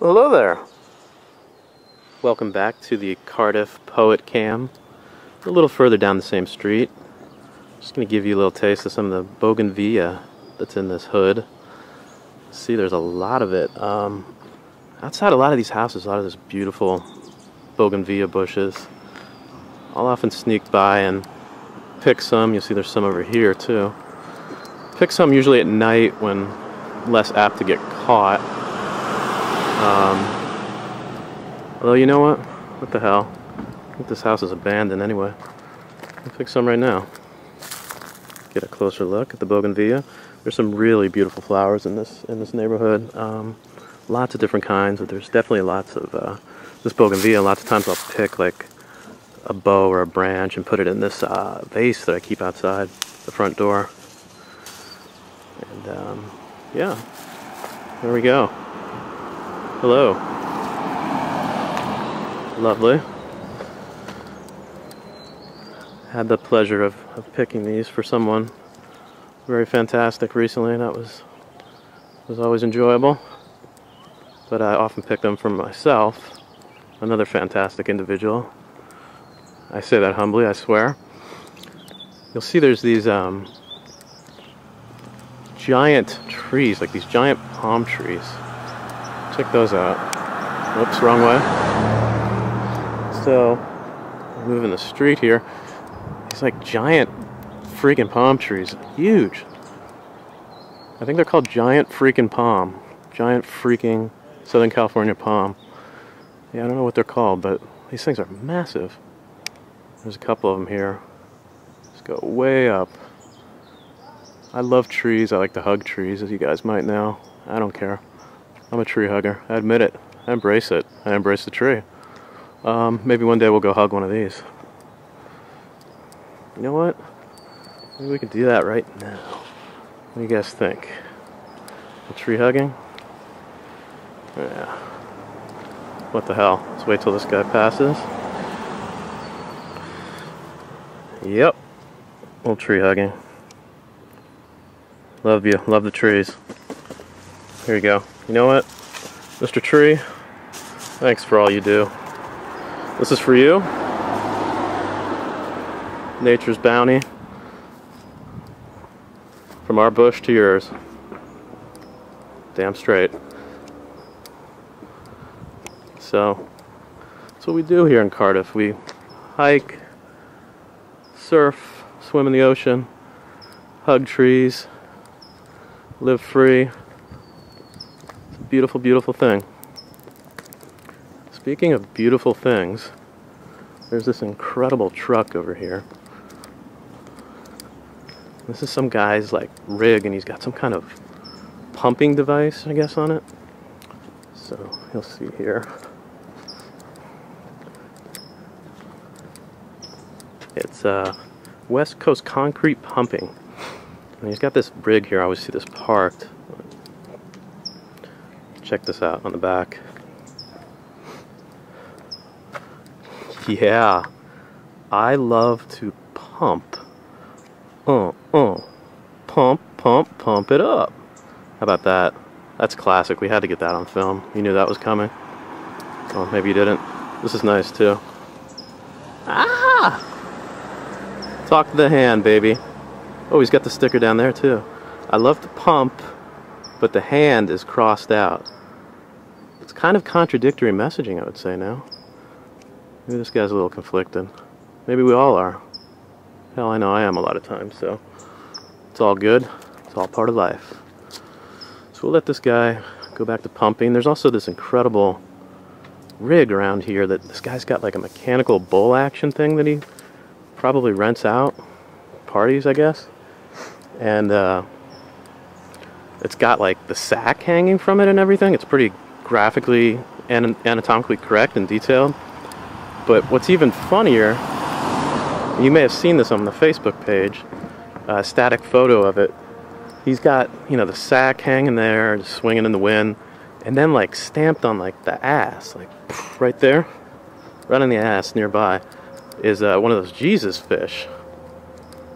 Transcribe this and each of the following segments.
Hello there. Welcome back to the Cardiff Poet Cam. A little further down the same street. Just going to give you a little taste of some of the bougainvillea that's in this hood. See, there's a lot of it. Um, outside a lot of these houses, a lot of this beautiful bougainvillea bushes. I'll often sneak by and pick some. You'll see there's some over here too. Pick some usually at night when less apt to get caught. Um, although you know what? What the hell? I think this house is abandoned anyway. I'll pick some right now. Get a closer look at the bougainvillea. There's some really beautiful flowers in this in this neighborhood. Um, lots of different kinds, but there's definitely lots of uh, this bougainvillea. Lots of times I'll pick like a bough or a branch and put it in this uh, vase that I keep outside the front door. And um, yeah, there we go. Hello. Lovely. Had the pleasure of, of picking these for someone very fantastic recently. That was was always enjoyable. But I often pick them for myself. Another fantastic individual. I say that humbly, I swear. You'll see there's these um, giant trees, like these giant palm trees. Check those out. Whoops, wrong way. So, moving the street here. These like giant freaking palm trees. Huge. I think they're called giant freaking palm. Giant freaking Southern California palm. Yeah, I don't know what they're called, but these things are massive. There's a couple of them here. Let's go way up. I love trees. I like to hug trees, as you guys might know. I don't care. I'm a tree hugger. I admit it. I embrace it. I embrace the tree. Um, maybe one day we'll go hug one of these. You know what? Maybe we can do that right now. What do you guys think? Tree hugging? Yeah. What the hell? Let's wait till this guy passes. Yep. Little tree hugging. Love you. Love the trees. Here you go. You know what? Mr. Tree, thanks for all you do. This is for you. Nature's bounty. From our bush to yours. Damn straight. So, that's what we do here in Cardiff. We hike, surf, swim in the ocean, hug trees, live free. Beautiful, beautiful thing. Speaking of beautiful things, there's this incredible truck over here. This is some guy's like rig and he's got some kind of pumping device, I guess, on it. So you'll see here. It's uh, West Coast Concrete Pumping. And he's got this rig here. I always see this parked. Check this out on the back. Yeah, I love to pump. Uh, uh, pump, pump, pump it up. How about that? That's classic. We had to get that on film. You knew that was coming. Oh, maybe you didn't. This is nice too. Ah! Talk to the hand, baby. Oh, he's got the sticker down there too. I love to pump, but the hand is crossed out. Kind of contradictory messaging, I would say now. Maybe this guy's a little conflicted. Maybe we all are. Hell, I know I am a lot of times, so it's all good. It's all part of life. So we'll let this guy go back to pumping. There's also this incredible rig around here that this guy's got like a mechanical bull action thing that he probably rents out parties, I guess. And uh, it's got like the sack hanging from it and everything. It's pretty graphically and anatomically correct and detailed. But what's even funnier, you may have seen this on the Facebook page, a static photo of it. He's got, you know, the sack hanging there, swinging in the wind, and then like stamped on like the ass, like right there, right on the ass nearby is uh, one of those Jesus fish.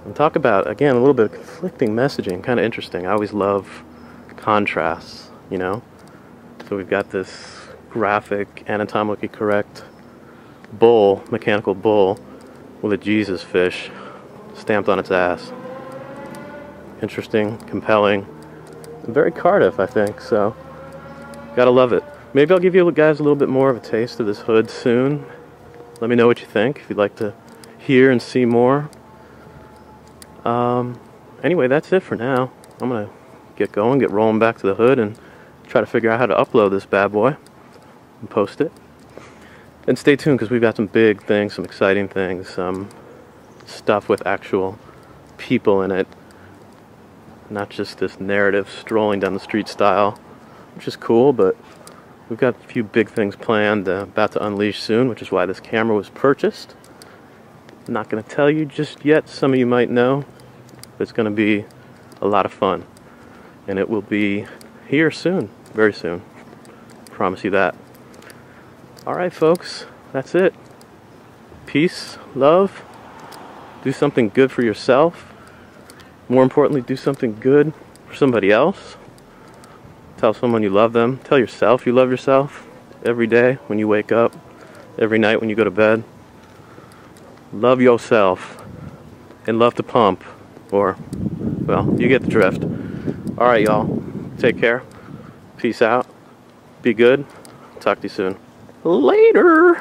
And talk about, again, a little bit of conflicting messaging, kind of interesting. I always love contrasts, you know? So we've got this graphic, anatomically correct bull, mechanical bull, with a Jesus fish stamped on its ass. Interesting, compelling, very Cardiff, I think, so gotta love it. Maybe I'll give you guys a little bit more of a taste of this hood soon. Let me know what you think, if you'd like to hear and see more. Um, anyway, that's it for now. I'm gonna get going, get rolling back to the hood, and try to figure out how to upload this bad boy and post it. And stay tuned because we've got some big things, some exciting things, some stuff with actual people in it. Not just this narrative strolling down the street style, which is cool, but we've got a few big things planned, uh, about to unleash soon, which is why this camera was purchased. I'm not going to tell you just yet, some of you might know, but it's going to be a lot of fun. And it will be here soon, very soon. Promise you that. Alright, folks, that's it. Peace, love, do something good for yourself. More importantly, do something good for somebody else. Tell someone you love them. Tell yourself you love yourself every day when you wake up, every night when you go to bed. Love yourself and love to pump, or, well, you get the drift. Alright, y'all. Take care. Peace out. Be good. Talk to you soon. Later.